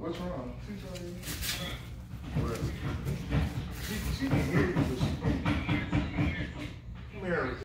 What's wrong? She's She, can hear you,